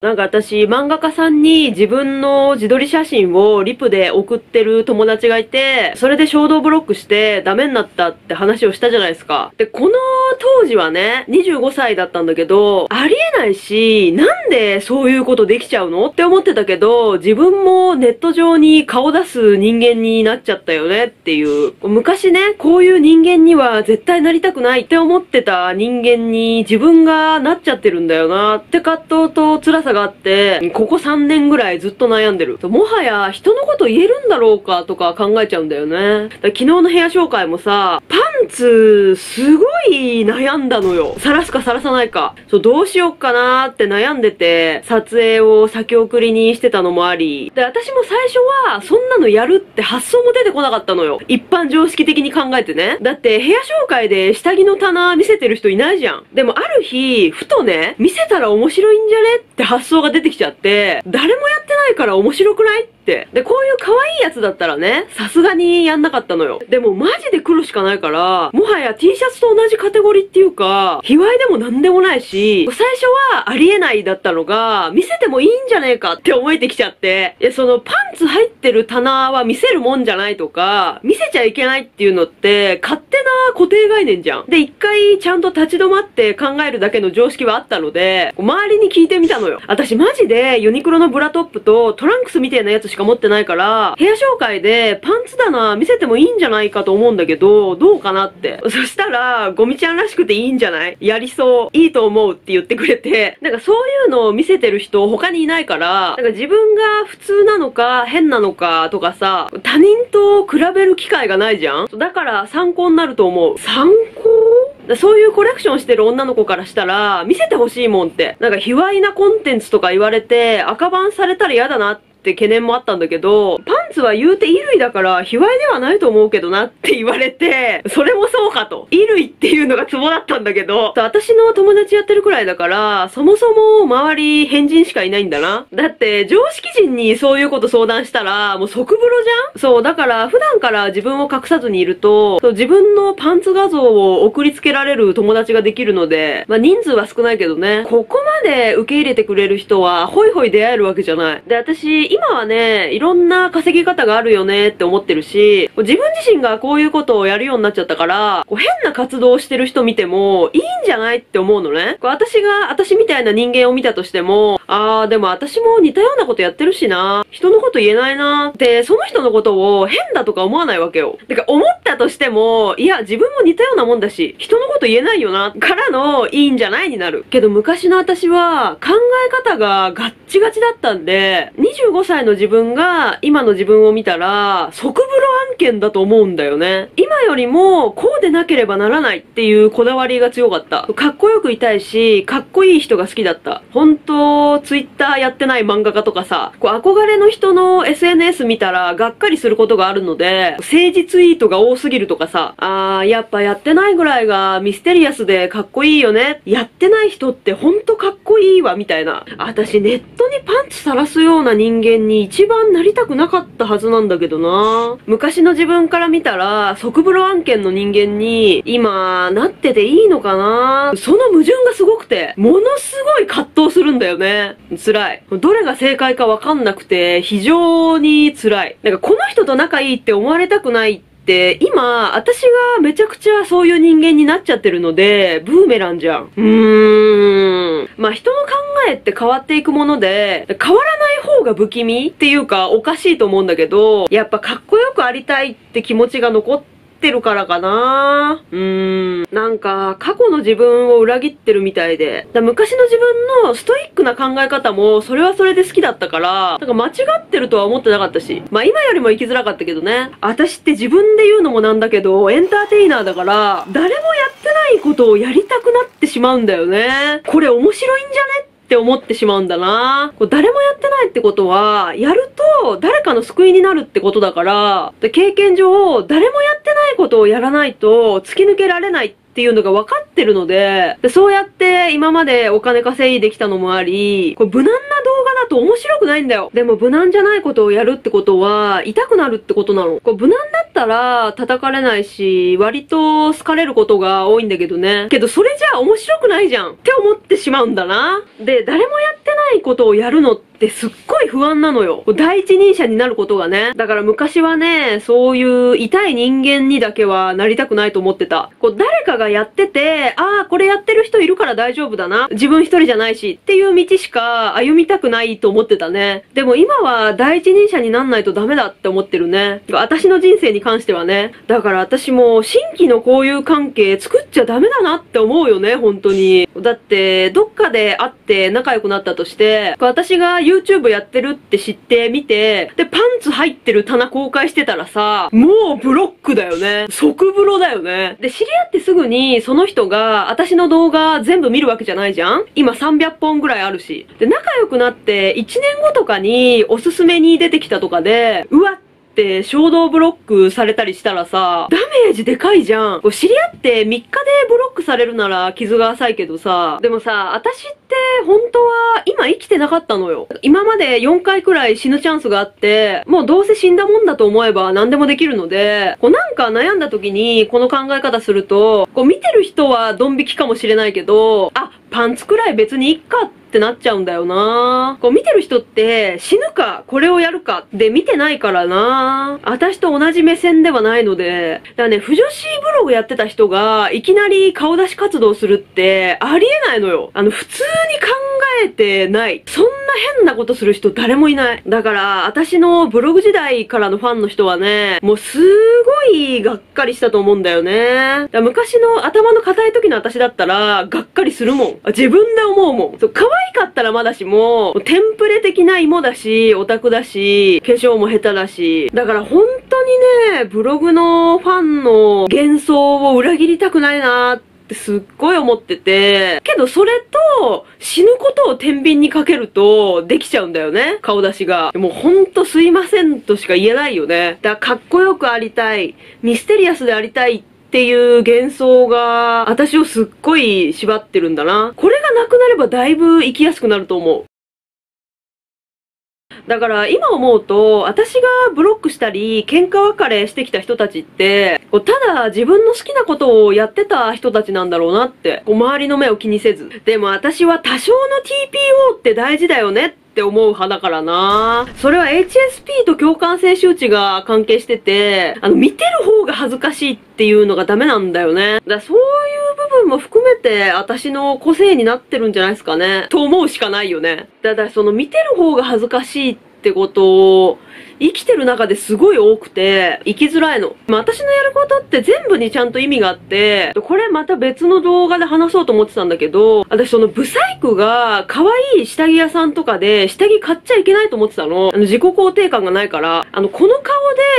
なんか私、漫画家さんに自分の自撮り写真をリプで送ってる友達がいて、それで衝動ブロックしてダメになったって話をしたじゃないですか。で、この当時はね、25歳だったんだけど、ありえないし、なんでそういうことできちゃうの？って思ってたけど、自分もネット上に顔出す人間になっちゃったよね？っていう。昔ね、こういう人間には絶対なりたくないって思ってた人間に自分がなっちゃってるんだよなって葛藤と辛ささがあって、ここ3年ぐらいずっと悩んでる。もはや人のこと言えるんだろうかとか考えちゃうんだよね。昨日の部屋紹介もさ、パンツ、すごいい悩んだのよ。さらすかさらさないか。そう、どうしよっかなーって悩んでて、撮影を先送りにしてたのもあり。で、私も最初は、そんなのやるって発想も出てこなかったのよ。一般常識的に考えてね。だって、部屋紹介で下着の棚見せてる人いないじゃん。でもある日、ふとね、見せたら面白いんじゃねって発想が出てきちゃって、誰もやってないから面白くないって。で、こういう可愛いやつだったらね、さすがにやんなかったのよ。でもマジで来るしかないから、もはや T シャツと同じカテゴリーっていうか、卑猥でもなんでもないし、最初はありえないだったのが、見せてもいいんじゃねえかって思えてきちゃって、いや、そのパンツ入ってる棚は見せるもんじゃないとか、見せちゃいけないっていうのって、勝手な固定概念じゃん。で、一回ちゃんと立ち止まって考えるだけの常識はあったので、周りに聞いてみたのよ。私マジでユニクロのブラトップとトランクスみたいなやつしかか持ってないから、部屋紹介でパンツ棚見せてもいいんじゃないかと思うんだけど、どうかなって。そしたら、ゴミちゃんらしくていいんじゃない？やりそう。いいと思うって言ってくれて、なんかそういうのを見せてる人他にいないから、なんか自分が普通なのか変なのかとかさ、他人と比べる機会がないじゃん？だから参考になると思う。参考？そういうコレクションしてる女の子からしたら、見せてほしいもんって。なんか、卑猥なコンテンツとか言われて、赤番されたら嫌だなってって懸念もあったんだけど、パンツは言うて衣類だから卑猥ではないと思うけどなって言われて、それもそうかと。衣類っていうのがツボだったんだけど、私の友達やってるくらいだから、そもそも周り変人しかいないんだな。だって常識人にそういうこと相談したら、もう即風呂じゃん？そう、だから普段から自分を隠さずにいると、そう自分のパンツ画像を送りつけられる友達ができるので、まあ人数は少ないけどね、ここまで受け入れてくれる人は、ホイホイ出会えるわけじゃない。で、私、今はね、いろんな稼ぎ方があるよねって思ってるし、自分自身がこういうことをやるようになっちゃったから、こう変な活動をしてる人見ても、いいんじゃないって思うのね。こう私が、私みたいな人間を見たとしても、あー、でも私も似たようなことやってるしな。人のこと言えないな。で、その人のことを変だとか思わないわけよ。てか、思ったとしても、いや、自分も似たようなもんだし、人のこと言えないよな。からの、いいんじゃないになる。けど昔の私は、考え方がガッチガチだったんで、25 5歳の自分が今の自分を見たら、即風呂案件だと思うんだよね。今よりも、こうでなければならないっていうこだわりが強かった。かっこよくいたいし、かっこいい人が好きだった。本当ツイッターやってない漫画家とかさ、こう憧れの人の SNS 見たらがっかりすることがあるので、政治ツイートが多すぎるとかさ、あー、やっぱやってないぐらいがミステリアスでかっこいいよね。やってない人ってほんとかっこいいわ、みたいな。私ネットにパンツ晒すような人間に一番なりたくなかったはずなんだけどな昔の自分から見たら、即風呂案件の人間に、今、なってていいのかなその矛盾がすごくて、ものすごい葛藤するんだよね。辛い。どれが正解かわかんなくて、非常に辛い。なんかこの人と仲いいって思われたくないって今、私がめちゃくちゃそういう人間になっちゃってるので、ブーメランじゃん。うーん。まあ、人の考えって変わっていくもので、変わらない方が不気味っていうかおかしいと思うんだけど、やっぱかっこよくありたいって気持ちが残ってってるからかなうーん。なんか、過去の自分を裏切ってるみたいで。昔の自分のストイックな考え方も、それはそれで好きだったから、なんか間違ってるとは思ってなかったし。まあ今よりも生きづらかったけどね。私って自分で言うのもなんだけど、エンターテイナーだから、誰もやってないことをやりたくなってしまうんだよね。これ面白いんじゃねって思ってしまうんだな。こう誰もやってないってことは、やると誰かの救いになるってことだから、経験上、誰もやってないことをやらないと突き抜けられないっていうのが分かってるので、でそうやって今までお金稼いできたのもあり、こう無難な動画と面白くないんだよ。でも無難じゃないことをやるってことは、痛くなるってことなの。こう無難だったら叩かれないし、割と好かれることが多いんだけどね。けどそれじゃあ面白くないじゃんって思ってしまうんだな。で、誰もやってないことをやるのってってすっごい不安なのよ。第一人者になることがね。だから昔はね、そういう痛い人間にだけはなりたくないと思ってた。こう誰かがやってて、ああ、これやってる人いるから大丈夫だな。自分一人じゃないしっていう道しか歩みたくないと思ってたね。でも今は第一人者になんないとダメだって思ってるね。私の人生に関してはね。だから私も新規の交友関係作っちゃダメだなって思うよね、本当に。だって、どっかで会って仲良くなったとして、私が YouTube やってるって知ってみて、で、パンツ入ってる棚公開してたらさ、もうブロックだよね。即ブロだよね。で、知り合ってすぐにその人が私の動画全部見るわけじゃないじゃん？今300本ぐらいあるし。で、仲良くなって1年後とかにおすすめに出てきたとかで、うわ、っって衝動ブロックされたりしたらさ、ダメージでかいじゃん。こう知り合って3日でブロックされるなら傷が浅いけどさ、でもさ、私って本当は今生きてなかったのよ。今まで4回くらい死ぬチャンスがあって、もうどうせ死んだもんだと思えば何でもできるので、こうなんか悩んだ時にこの考え方すると、こう見てる人はドン引きかもしれないけど、あ、パンツくらい別にいっかってなっちゃうんだよなこう見てる人って死ぬかこれをやるかで見てないからな私と同じ目線ではないので。だからね、不女子ブログやってた人がいきなり顔出し活動するってありえないのよ。あの、普通に考えてない。そんな変なことする人誰もいない。だから、私のブログ時代からのファンの人はね、もうすごいがっかりしたと思うんだよね。だ昔の頭の硬い時の私だったら、がっかりするもん。自分で思うもん。そう、可愛かったらまだしも、テンプレ的な芋だし、オタクだし、化粧も下手だし。だから本当にね、ブログのファンの幻想を裏切りたくないなってってすっごい思ってて、けどそれと死ぬことを天秤にかけるとできちゃうんだよね、顔出しが。もうほんとすいませんとしか言えないよね。だからかっこよくありたい、ミステリアスでありたいってっていう幻想が私をすっごい縛ってるんだな。これがなくなればだいぶ生きやすくなると思う。だから今思うと、私がブロックしたり、喧嘩別れしてきた人たちって、こうただ自分の好きなことをやってた人たちなんだろうなって、こう周りの目を気にせず。でも私は多少の TPO って大事だよねってって思う派だからなそれは HSP と共感性周知が関係してて、あの、見てる方が恥ずかしいっていうのがダメなんだよね。だからそういう部分も含めて私の個性になってるんじゃないですかね。と思うしかないよね。だからその見てる方が恥ずかしいってことを生きてる中ですごい多くて、生きづらいの。まあ、私のやることって全部にちゃんと意味があって、これまた別の動画で話そうと思ってたんだけど、私そのブサイクが可愛い下着屋さんとかで下着買っちゃいけないと思ってたの。あの自己肯定感がないから、あの、この顔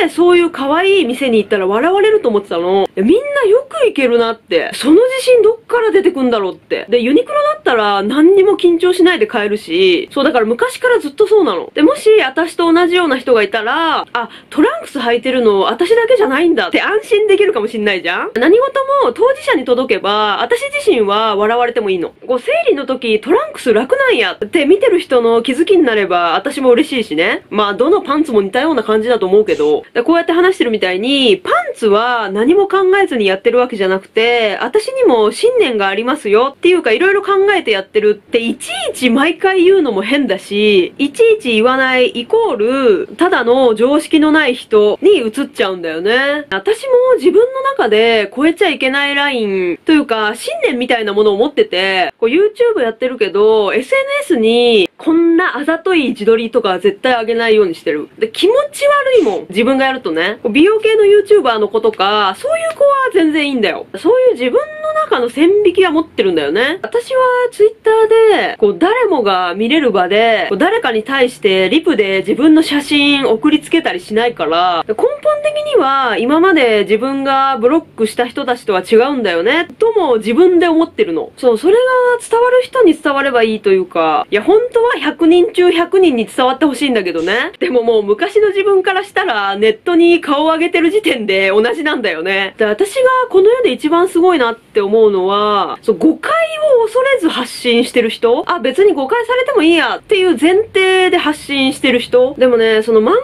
でそういう可愛い店に行ったら笑われると思ってたの。みんなよく行けるなって。その自信どっから出てくんだろうって。で、ユニクロだったら何にも緊張しないで買えるし、そうだから昔からずっとそうなの。で、もし私と同じような人がいたら、あ、トランクス履いてるの私だけじゃないんだって安心できるかもしんないじゃん?何事も当事者に届けば、私自身は笑われてもいいの。こう、生理の時トランクス楽なんやって見てる人の気づきになれば、私も嬉しいしね。まあ、どのパンツも似たような感じだと思うけど、こうやって話してるみたいに、パンツは何も考えずにやってるわけじゃなくて、私にも信念がありますよっていうか、いろいろ考えてやってるって、いちいち毎回言うのも変だし、いちいち言わないイコール、ただの常識のない人に移っちゃうんだよね。私も自分の中で超えちゃいけないラインというか、信念みたいなものを持ってて、こう YouTube やってるけど、SNS にこんなあざとい自撮りとか絶対あげないようにしてる。で、気持ち悪いもん。自分がやるとね。美容系の YouTuber の子とか、そういう子は全然いいんだよ。そういう自分のの中の線引きは持ってるんだよね。私は Twitter で、こう誰もが見れる場で、誰かに対してリプで自分の写真送りつけたりしないから、根本的には今まで自分がブロックした人たちとは違うんだよね、とも自分で思ってるの。そう、それが伝わる人に伝わればいいというか、いや、本当は100人中100人に伝わってほしいんだけどね。でももう昔の自分からしたら、ネットに顔を上げてる時点で同じなんだよね。で、私がこの世で一番すごいなってって思うのは、そう、誤解を恐れず発信してる人？あ、別に誤解されてもいいやっていう前提で発信してる人？でもね、その漫画を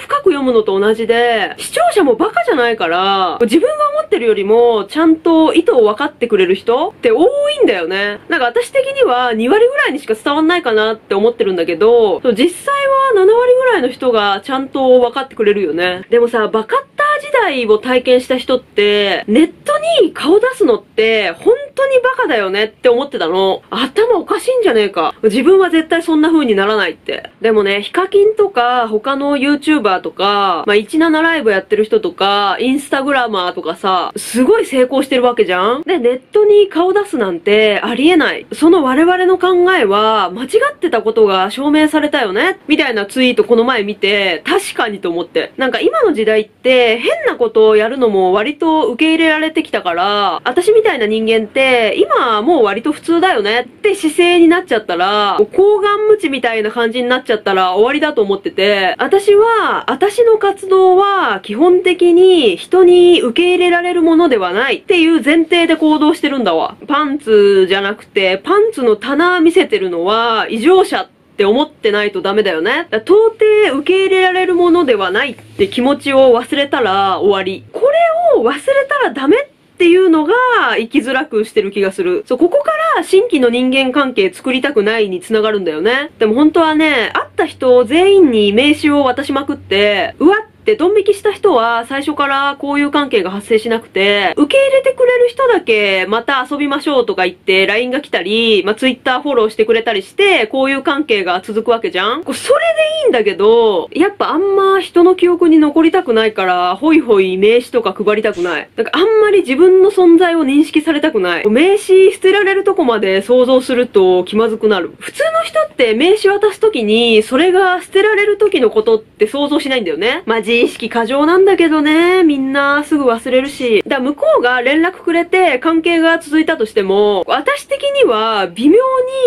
深く読むのと同じで、視聴者もバカじゃないから、自分が思ってるよりも、ちゃんと意図を分かってくれる人？って多いんだよね。なんか私的には2割ぐらいにしか伝わんないかなって思ってるんだけど、実際は7割ぐらいの人がちゃんと分かってくれるよね。でもさ、バカッター時代を体験した人って、ネットに顔出すのって、本当にバカだよねって思ってたの。頭おかしいんじゃねえか。自分は絶対そんな風にならないって。でもね、ヒカキンとか、他の YouTuber とか、まあ、17ライブやってる人とか、インスタグラマーとかさ、すごい成功してるわけじゃんで、ネットに顔出すなんてありえない。その我々の考えは、間違ってたことが証明されたよねみたいなツイートこの前見て、確かにと思って。なんか今の時代って、変なことをやるのも割と受け入れられてきたから、私みたいな人間って、今もう割と普通だよねって姿勢になっちゃったら、抗顔無知みたいな感じになっちゃったら終わりだと思ってて、私は、私の活動は基本的に人に受け入れられるものではないっていう前提で行動してるんだわ。パンツじゃなくて、パンツの棚見せてるのは異常者ってって思ってないとダメだよね。到底受け入れられるものではないって気持ちを忘れたら終わり。これを忘れたらダメっていうのが生きづらくしてる気がする。そう、ここから新規の人間関係作りたくないに繋がるんだよね。でも本当はね、会った人全員に名刺を渡しまくって、うわっで、ドン引きした人は最初から交友関係が発生しなくて、受け入れてくれる人だけまた遊びましょうとか言って LINE が来たり、まあ、Twitter フォローしてくれたりして、交友関係が続くわけじゃん?それでいいんだけど、やっぱあんま人の記憶に残りたくないから、ホイホイ名刺とか配りたくない。なんかあんまり自分の存在を認識されたくない。名刺捨てられるとこまで想像すると気まずくなる。普通の人って名刺渡すときに、それが捨てられる時のことって想像しないんだよね。まあ、意識過剰なんだけどね、みんなすぐ忘れるし。だ向こうが連絡くれて関係が続いたとしても、私的には微妙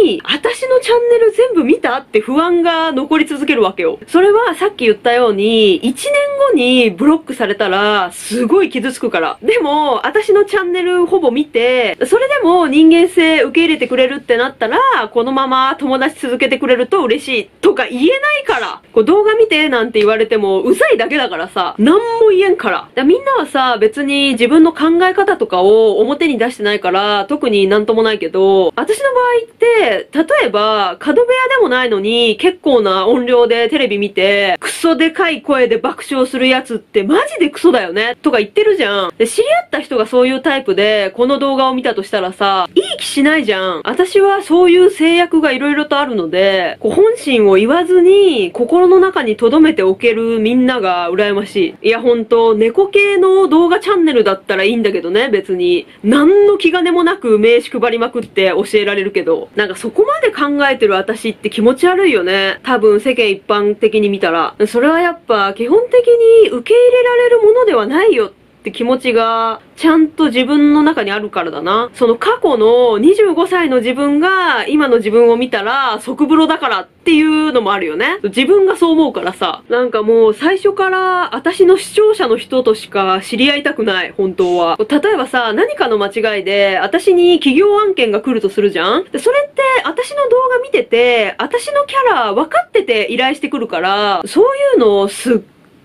に、私のチャンネル全部見たって不安が残り続けるわけよ。それはさっき言ったように、1年後にブロックされたら、すごい傷つくから。でも、私のチャンネルほぼ見て、それでも人間性受け入れてくれるってなったら、このまま友達続けてくれると嬉しいとか言えないから。こう動画見てなんて言われても、うざいだけだからさ、さ、何も言えんから。からみんなはさ、別に自分の考え方とかを表に出してないから、特になんともないけど、私の場合って、例えば、角部屋でもないのに、結構な音量でテレビ見て、クソでかい声で爆笑するやつってマジでクソだよねとか言ってるじゃん。で、知り合った人がそういうタイプで、この動画を見たとしたらさ、いい気しないじゃん。私はそういう制約が色々とあるので、こう本心を言わずに、心の中に留めておけるみんなが羨ましい。いや、ほんと、猫系の動画チャンネルだったらいいんだけどね、別に。何の気兼ねもなく名刺配りまくって教えられるけど。なんかそこまで考えてる私って気持ち悪いよね。多分世間一般的に見たら。それはやっぱ基本的に受け入れられるものではないよってって気持ちがちゃんと自分の中にあるからだな。その過去の25歳の自分が今の自分を見たら即風呂だからっていうのもあるよね。自分がそう思うからさ。なんかもう最初から私の視聴者の人としか知り合いたくない、本当は。例えばさ、何かの間違いで私に企業案件が来るとするじゃん？で、それって私の動画見てて、私のキャラ分かってて依頼してくるから、そういうのをすっ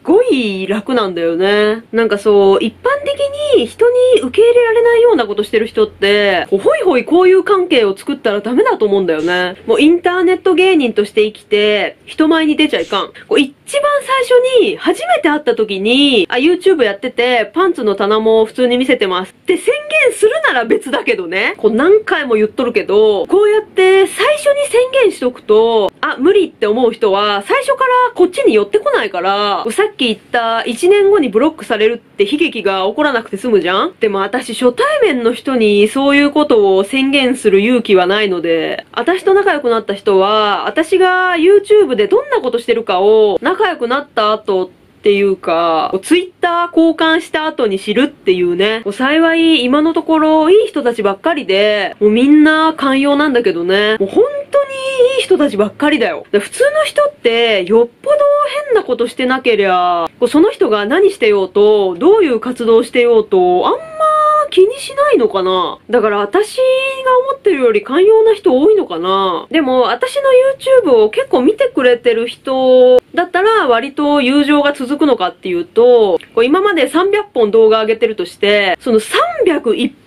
ごい楽なんだよね。なんかそう、一般的に人に受け入れられないようなことしてる人って、ほいほいこういう関係を作ったらダメだと思うんだよね。もうインターネット芸人として生きて、人前に出ちゃいかん。こう一番最初に、初めて会った時に、あ、YouTube やってて、パンツの棚も普通に見せてますって宣言するなら別だけどね。こう何回も言っとるけど、こうやって最初に宣言しとくと、あ、無理って思う人は、最初からこっちに寄ってこないから、さっっき言った1年後にブロックされるって悲劇が起こらなくて済むじゃん。でも私初対面の人にそういうことを宣言する勇気はないので、私と仲良くなった人は、私が YouTube でどんなことしてるかを仲良くなった後、っていうか、うツイッター交換した後に知るっていうね。幸い今のところいい人たちばっかりで、もうみんな寛容なんだけどね。もう本当にいい人たちばっかりだよ。普通の人ってよっぽど変なことしてなけりゃ、その人が何してようと、どういう活動してようと、あんま気にしないのかな？だから私が思ってるより寛容な人多いのかな？でも私の YouTube を結構見てくれてる人だったら割と友情が続くのかっていうと、こう今まで300本動画上げてるとして、その301本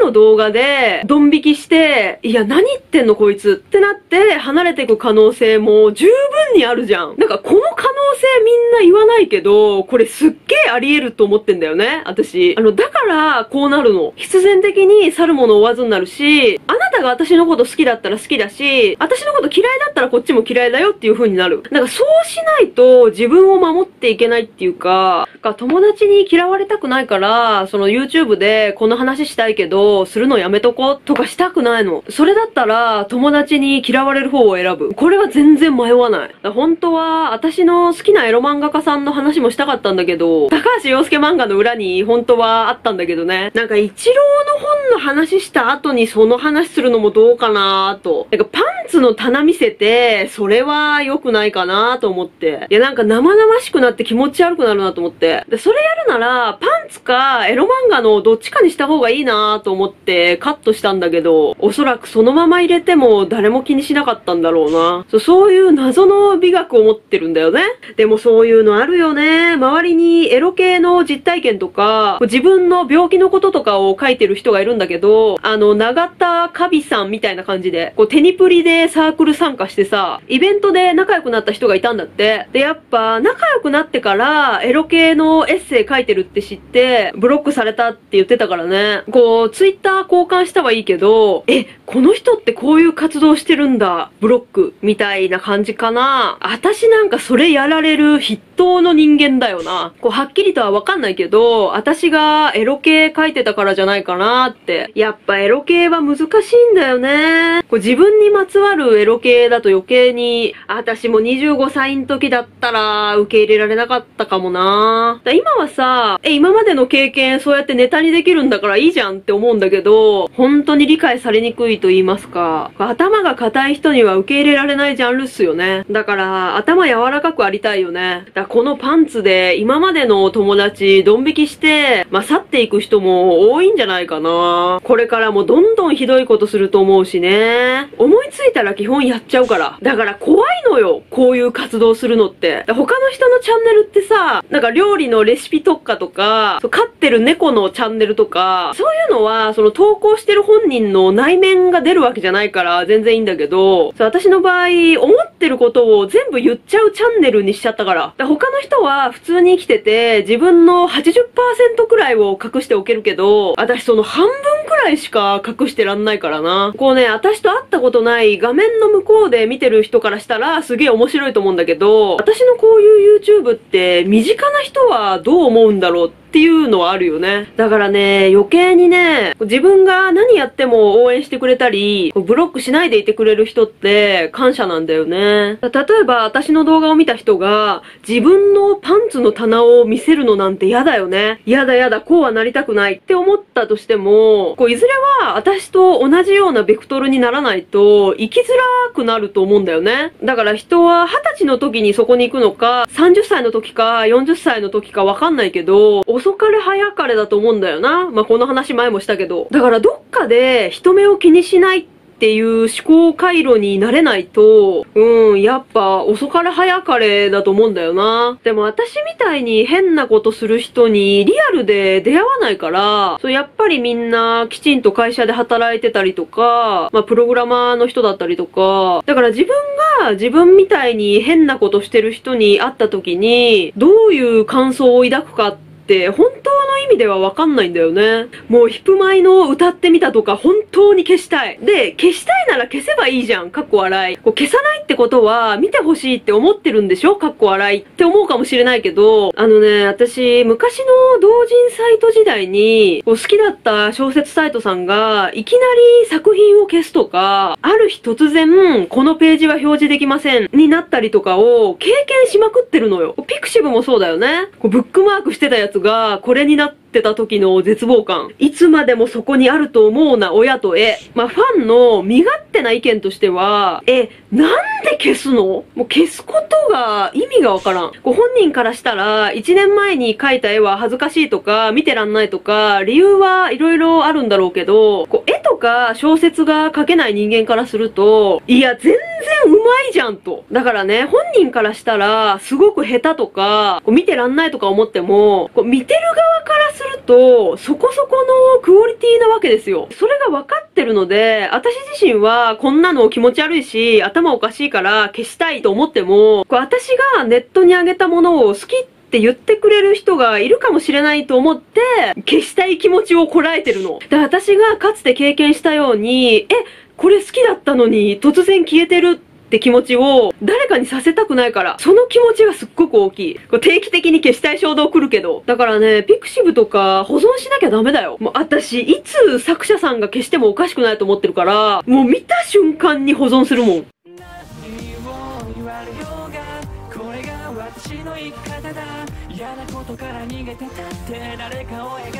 の動画でドン引きして、いや何言ってんのこいつってなって離れていく可能性も十分にあるじゃん。なんかこの可能性みんな言わないけど、これすっげえあり得ると思ってんだよね、私。あの、だからこうなるの。必然的に去るもの追わずになるし、あなたが私のこと好きだったら好きだし、私のこと嫌いだったらこっちも嫌いだよっていう風になる。なんかそうしないと自分を守っていけないっていうか、か友達に嫌われたくないから、その YouTube でこの話したいけど、するのやめとこうとかしたくないの。それだったら友達に嫌われる方を選ぶ。これは全然迷わない。本当は私の好きなエロ漫画家さんの話もしたかったんだけど、高橋洋介漫画の裏に本当はあったんだけどね。なんか一郎の本の話した後にその話するのもどうかなと。なんかパンツの棚見せて、それは良くないかなと思って。いやなんか生々しくなって気持ち悪くなるなと思って。で、それやるなら、パンツかエロ漫画のどっちかにした方がいいなと思って思ってカットしたんだけど、おそらくそのまま入れても誰も気にしなかったんだろうな。そうそういう謎の美学を持ってるんだよね。でもそういうのあるよね。周りにエロ系の実体験とか、自分の病気のこととかを書いてる人がいるんだけど、あの、長田カビさんみたいな感じで、こうテニプリでサークル参加してさ、イベントで仲良くなった人がいたんだって。で、やっぱ仲良くなってからエロ系のエッセイ書いてるって知って、ブロックされたって言ってたからね。こう、ツイッター交換したはいいけど、え、この人ってこういう活動してるんだ、ブロック、みたいな感じかな。私なんかそれやられる筆頭の人間だよな。こう、はっきりとはわかんないけど、私がエロ系書いてたからじゃないかなって。やっぱエロ系は難しいんだよね。こう自分にまつわるエロ系だと余計に、私も25歳の時だったら受け入れられなかったかもな。今はさ、え、今までの経験そうやってネタにできるんだからいいじゃんって思ううんだけど、本当に理解されにくいと言いますか、頭が硬い人には受け入れられないジャンルっすよね。だから、頭柔らかくありたいよね。だこのパンツで今までの友達ドン引きして、まあ、去っていく人も多いんじゃないかな。これからもどんどんひどいことすると思うしね。思いついたら基本やっちゃうから。だから怖いのよ。こういう活動するのって。他の人のチャンネルってさ、なんか料理のレシピ特化とか、飼ってる猫のチャンネルとか、そういうのは、その投稿してる本人の内面が出るわけじゃないから全然いいんだけど、私の場合、思ってることを全部言っちゃうチャンネルにしちゃったから。から他の人は普通に生きてて、自分の80%くらいを隠しておけるけど、私その半分くらいしか隠してらんないからな。こうね、私と会ったことない画面の向こうで見てる人からしたらすげえ面白いと思うんだけど、私のこういう YouTube って身近な人はどう思うんだろうってっていうのはあるよね。だからね、余計にね、自分が何やっても応援してくれたり、ブロックしないでいてくれる人って感謝なんだよね。例えば私の動画を見た人が、自分のパンツの棚を見せるのなんて嫌だよね。嫌だ嫌だ、こうはなりたくないって思ったとしても、こういずれは私と同じようなベクトルにならないと、生きづらくなると思うんだよね。だから人は20歳の時にそこに行くのか、30歳の時か40歳の時かわかんないけど、遅かれ早かれだと思うんだよな。まあ、この話前もしたけど。だからどっかで人目を気にしないっていう思考回路になれないと、うん、やっぱ遅かれ早かれだと思うんだよな。でも私みたいに変なことする人にリアルで出会わないから、そうやっぱりみんなきちんと会社で働いてたりとか、まあプログラマーの人だったりとか、だから自分が自分みたいに変なことしてる人に会った時に、どういう感想を抱くかってって本当の意味ではわかんないんだよね。もうヒップマイの歌ってみたとか本当に消したい。で、消したいなら消せばいいじゃん。かっこ笑い。こう消さないってことは見てほしいって思ってるんでしょ？かっこ笑いって思うかもしれないけど、あのね、私昔の同人サイト時代にこう好きだった小説サイトさんがいきなり作品を消すとか、ある日突然このページは表示できませんになったりとかを経験しまくってるのよ。ピクシブもそうだよね。こうブックマークしてたやつがこれになってってた時の絶望感。いつまでもそこにあると思うな、親と絵。まあ、ファンの身勝手な意見としては、え、なんで消すの？もう消すことが意味がわからん。ご本人からしたら、1年前に描いた絵は恥ずかしいとか、見てらんないとか、理由はいろいろあるんだろうけど、こう絵とか小説が描けない人間からすると、いや、全然うまいじゃんと。だからね、本人からしたら、すごく下手とか、こう見てらんないとか思っても、こう見てる側からすすると、そこそこのクオリティなわけですよ。それが分かってるので、私自身はこんなの気持ち悪いし、頭おかしいから消したいと思っても、こう私がネットに上げたものを好きって言ってくれる人がいるかもしれないと思って、消したい気持ちをこらえてるの。で、私がかつて経験したように、え、これ好きだったのに突然消えてるって気持ちを誰かにさせたくないから、その気持ちがすっごく大きい。こ定期的に消したい衝動来るけど。だからね、ピクシブとか保存しなきゃダメだよ。もう私、いつ作者さんが消してもおかしくないと思ってるから、もう見た瞬間に保存するもん。嫌なことから逃げてたって誰かを笑顔にできるんだ